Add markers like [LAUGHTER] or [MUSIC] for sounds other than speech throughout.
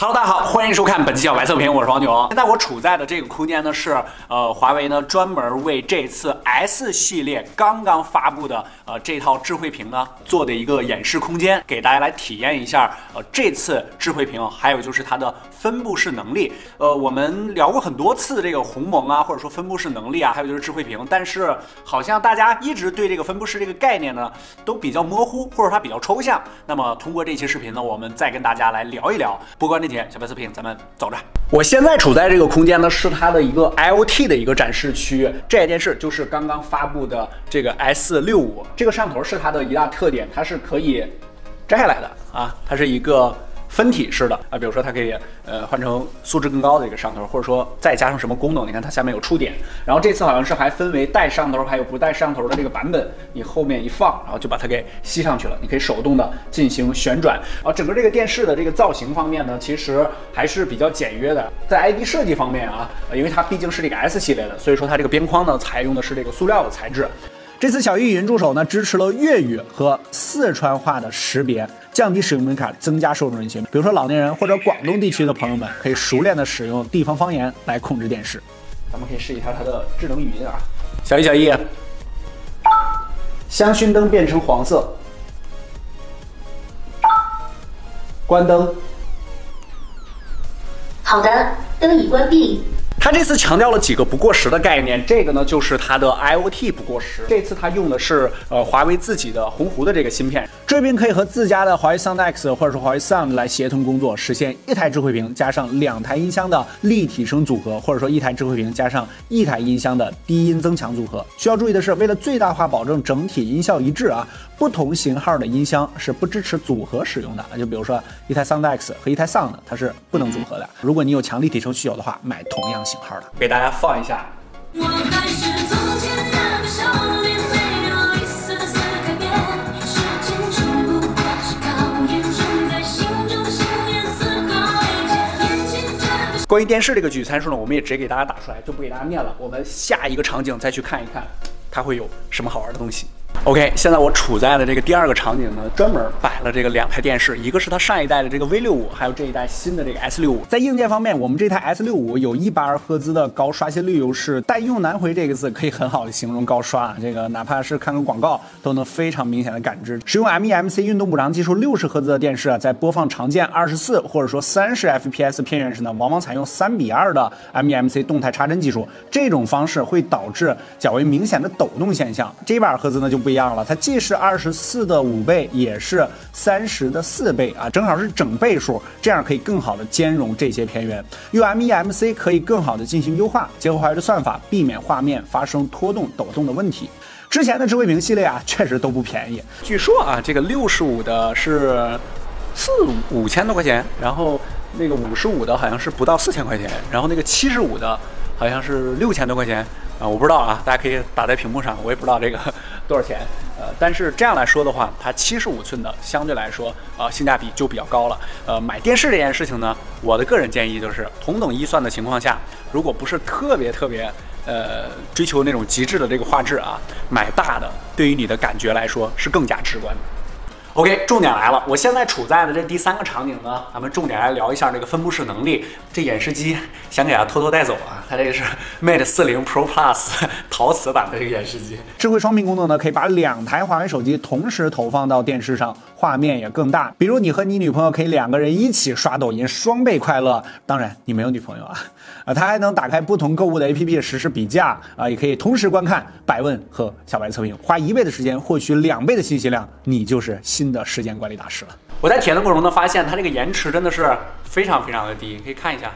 Hello，大家好，欢迎收看本期小白测评，我是黄牛。现在我处在的这个空间呢，是呃华为呢专门为这次 S 系列刚刚发布的呃这套智慧屏呢做的一个演示空间，给大家来体验一下呃这次智慧屏，还有就是它的分布式能力。呃，我们聊过很多次这个鸿蒙啊，或者说分布式能力啊，还有就是智慧屏，但是好像大家一直对这个分布式这个概念呢都比较模糊，或者它比较抽象。那么通过这期视频呢，我们再跟大家来聊一聊。不管这天小白视频，咱们走着。我现在处在这个空间呢，是它的一个 IOT 的一个展示区。这台电视就是刚刚发布的这个 S 六五，这个摄像头是它的一大特点，它是可以摘下来的啊，它是一个。分体式的啊，比如说它可以呃换成素质更高的一个摄像头，或者说再加上什么功能？你看它下面有触点，然后这次好像是还分为带摄像头还有不带摄像头的这个版本。你后面一放，然后就把它给吸上去了，你可以手动的进行旋转。然后整个这个电视的这个造型方面呢，其实还是比较简约的。在 ID 设计方面啊，因为它毕竟是这个 S 系列的，所以说它这个边框呢采用的是这个塑料的材质。这次小艺语音助手呢，支持了粤语和四川话的识别，降低使用门槛，增加受众人群。比如说老年人或者广东地区的朋友们，可以熟练的使用地方方言来控制电视。咱们可以试一下它的智能语音啊，小艺小艺，香薰灯变成黄色，关灯。好的，灯已关闭。它这次强调了几个不过时的概念，这个呢就是它的 IOT 不过时。这次它用的是呃华为自己的鸿鹄的这个芯片，这边可以和自家的华为 Sound X 或者说华为 Sound 来协同工作，实现一台智慧屏加上两台音箱的立体声组合，或者说一台智慧屏加上一台音箱的低音增强组合。需要注意的是，为了最大化保证整体音效一致啊，不同型号的音箱是不支持组合使用的。就比如说一台 Sound X 和一台 Sound 它是不能组合的。如果你有强立体声需求的话，买同样。型号的，给大家放一下。关于电视这个具体参数呢，我们也直接给大家打出来，就不给大家念了。我们下一个场景再去看一看，它会有什么好玩的东西。OK，现在我处在的这个第二个场景呢，专门摆了这个两台电视，一个是它上一代的这个 V 六五，还有这一代新的这个 S 六五。在硬件方面，我们这台 S 六五有一百二赫兹的高刷新率优势，但用难回这个字可以很好的形容高刷啊，这个哪怕是看个广告都能非常明显的感知。使用 MEMC 运动补偿技术，六十赫兹的电视啊，在播放常见二十四或者说三十 FPS 片源时呢，往往采用三比二的 MEMC 动态插帧技术，这种方式会导致较为明显的抖动现象。这一百二赫兹呢就不一样了，它既是二十四的五倍，也是三十的四倍啊，正好是整倍数，这样可以更好的兼容这些片源。用 MEMC 可以更好的进行优化，结合华为的算法，避免画面发生拖动、抖动的问题。之前的智慧屏系列啊，确实都不便宜。据说啊，这个六十五的是四五千多块钱，然后那个五十五的好像是不到四千块钱，然后那个七十五的好像是六千多块钱。啊，我不知道啊，大家可以打在屏幕上，我也不知道这个多少钱。呃，但是这样来说的话，它七十五寸的相对来说，呃，性价比就比较高了。呃，买电视这件事情呢，我的个人建议就是，同等预算的情况下，如果不是特别特别，呃，追求那种极致的这个画质啊，买大的，对于你的感觉来说是更加直观的。OK，重点来了，我现在处在的这第三个场景呢，咱们重点来聊一下这个分布式能力。这演示机想给它偷偷带走啊，它这个是 [LAUGHS] Mate 40 Pro Plus [LAUGHS] 陶瓷版的这个演示机。智慧双屏功能呢，可以把两台华为手机同时投放到电视上，画面也更大。比如你和你女朋友可以两个人一起刷抖音，双倍快乐。当然你没有女朋友啊，啊，它还能打开不同购物的 APP 实时比价啊，也可以同时观看百问和小白测评，花一倍的时间获取两倍的信息量，你就是新。的时间管理大师了。我在体验的过程中呢，发现它这个延迟真的是非常非常的低，可以看一下。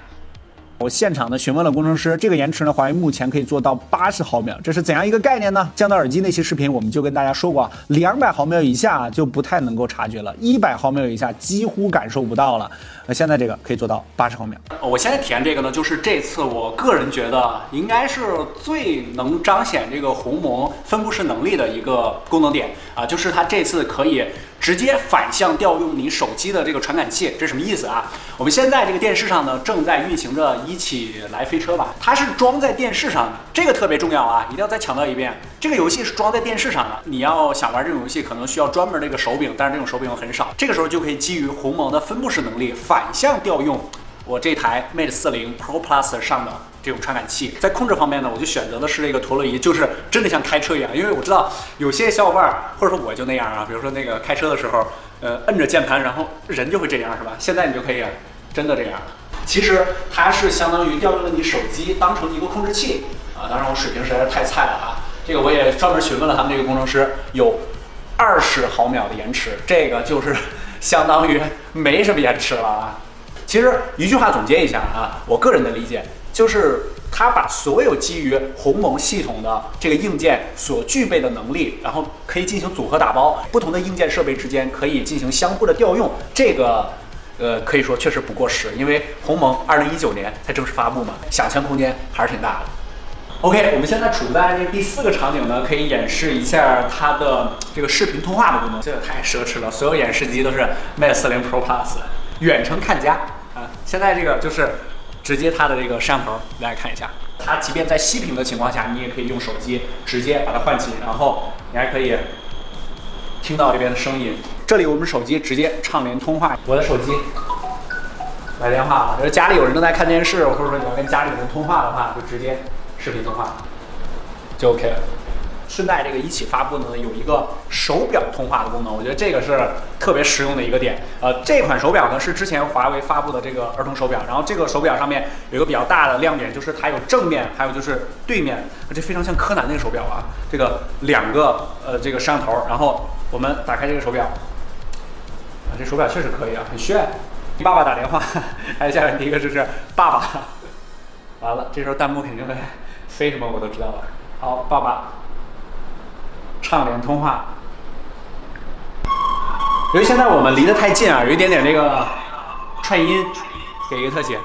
我现场呢询问了工程师，这个延迟呢，华为目前可以做到八十毫秒，这是怎样一个概念呢？降到耳机那期视频我们就跟大家说过，两百毫秒以下就不太能够察觉了，一百毫秒以下几乎感受不到了。那现在这个可以做到八十毫秒。我现在体验这个呢，就是这次我个人觉得应该是最能彰显这个鸿蒙分布式能力的一个功能点啊，就是它这次可以。直接反向调用你手机的这个传感器，这什么意思啊？我们现在这个电视上呢，正在运行着《一起来飞车》吧，它是装在电视上的，这个特别重要啊，一定要再强调一遍，这个游戏是装在电视上的。你要想玩这种游戏，可能需要专门的一个手柄，但是这种手柄很少，这个时候就可以基于鸿蒙的分布式能力，反向调用我这台 Mate 40 Pro Plus 上的。这种传感器在控制方面呢，我就选择的是这个陀螺仪，就是真的像开车一样。因为我知道有些小伙伴或者说我就那样啊，比如说那个开车的时候，呃，摁着键盘，然后人就会这样，是吧？[LAUGHS] 现在你就可以真的这样。其实它是相当于调用了你手机当成一个控制器啊。当然我水平实在是太菜了啊。这个我也专门询问了他们这个工程师，有二十毫秒的延迟，这个就是相当于没什么延迟了啊。其实一句话总结一下啊，我个人的理解。就是它把所有基于鸿蒙系统的这个硬件所具备的能力，然后可以进行组合打包，不同的硬件设备之间可以进行相互的调用。这个，呃，可以说确实不过时，因为鸿蒙二零一九年才正式发布嘛，想象空间还是挺大的。OK，我们现在处在这第四个场景呢，可以演示一下它的这个视频通话的功能。这个太奢侈了，所有演示机都是 Mate 40 Pro Plus，远程看家。现在这个就是。直接它的这个摄像头，大家看一下，它即便在熄屏的情况下，你也可以用手机直接把它唤起，然后你还可以听到这边的声音。这里我们手机直接畅联通话，我的手机来电话了。如果家里有人正在看电视，或者说你要跟家里人通话的话，就直接视频通话就 OK 了。顺带这个一起发布呢，有一个手表通话的功能，我觉得这个是特别实用的一个点。呃，这款手表呢是之前华为发布的这个儿童手表，然后这个手表上面有一个比较大的亮点，就是它有正面，还有就是对面，这非常像柯南那个手表啊。这个两个呃这个摄像头，然后我们打开这个手表，啊，这手表确实可以啊，很炫。给爸爸打电话，还有下面第一个就是爸爸，完了，这时候弹幕肯定会飞什么我都知道了。好，爸爸。畅联通话。由于现在我们离得太近啊，有一点点这个串音，给一个特写。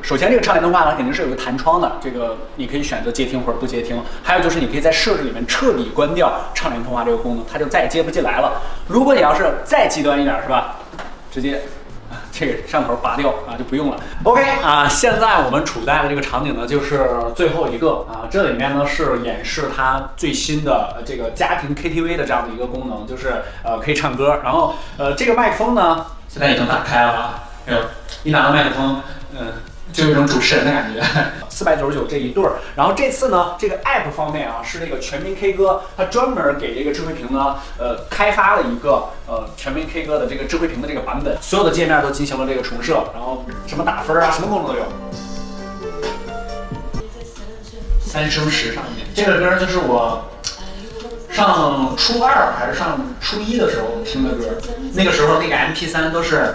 首先，这个畅联通话呢，肯定是有个弹窗的，这个你可以选择接听或者不接听。还有就是，你可以在设置里面彻底关掉畅联通话这个功能，它就再也接不进来了。如果你要是再极端一点，是吧？直接。[LAUGHS] 这个摄像头拔掉啊，就不用了。OK 啊，现在我们处在的这个场景呢，就是最后一个啊，这里面呢是演示它最新的这个家庭 KTV 的这样的一个功能，就是呃可以唱歌。然后呃这个麦克风呢，现在已经打开了啊，哎呦，一拿到麦克风，嗯。就有一种主持人的感觉，[LAUGHS] 四百九十九这一对儿。然后这次呢，这个 App 方面啊，是这个全民 K 歌，它专门给这个智慧屏呢，呃，开发了一个呃全民 K 歌的这个智慧屏的这个版本，所有的界面都进行了这个重设，然后什么打分啊，什么功能都有。三生石上面，这个歌就是我上初二还是上初一的时候听的歌，那个时候那个 MP3 都是。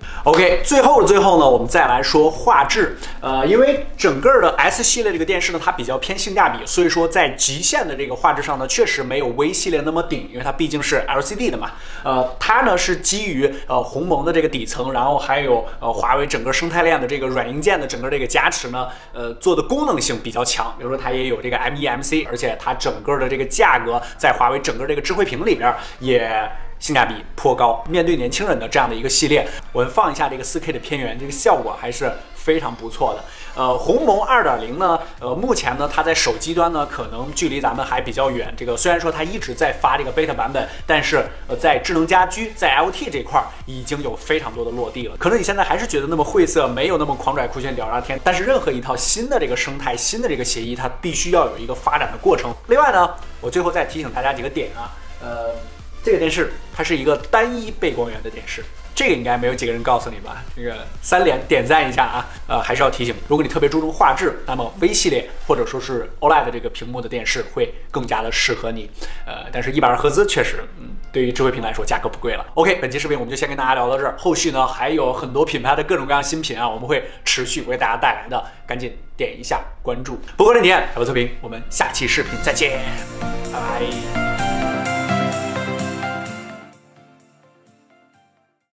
OK，最后的最后呢，我们再来说画质。呃，因为整个的 S 系列这个电视呢，它比较偏性价比，所以说在极限的这个画质上呢，确实没有 V 系列那么顶，因为它毕竟是 LCD 的嘛。呃，它呢是基于呃鸿蒙的这个底层，然后还有呃华为整个生态链的这个软硬件的整个这个加持呢，呃做的功能性比较强。比如说它也有这个 MEMC，而且它整个的这个价格在华为整个这个智慧屏里边也。性价比颇高，面对年轻人的这样的一个系列，我们放一下这个 4K 的片源，这个效果还是非常不错的。呃，鸿蒙2.0呢，呃，目前呢，它在手机端呢，可能距离咱们还比较远。这个虽然说它一直在发这个 beta 版本，但是呃，在智能家居，在 LT 这块儿已经有非常多的落地了。可能你现在还是觉得那么晦涩，没有那么狂拽酷炫屌炸天。但是任何一套新的这个生态，新的这个协议，它必须要有一个发展的过程。另外呢，我最后再提醒大家几个点啊，呃。这个电视它是一个单一背光源的电视，这个应该没有几个人告诉你吧？这个三连点赞一下啊！呃，还是要提醒，如果你特别注重画质，那么 V 系列或者说是 OLED 这个屏幕的电视会更加的适合你。呃，但是一百二赫兹确实，嗯，对于智慧屏来说价格不贵了。OK，本期视频我们就先跟大家聊到这儿，后续呢还有很多品牌的各种各样新品啊，我们会持续为大家带来的，赶紧点一下关注。不过这年，海博测评，我们下期视频再见，拜拜。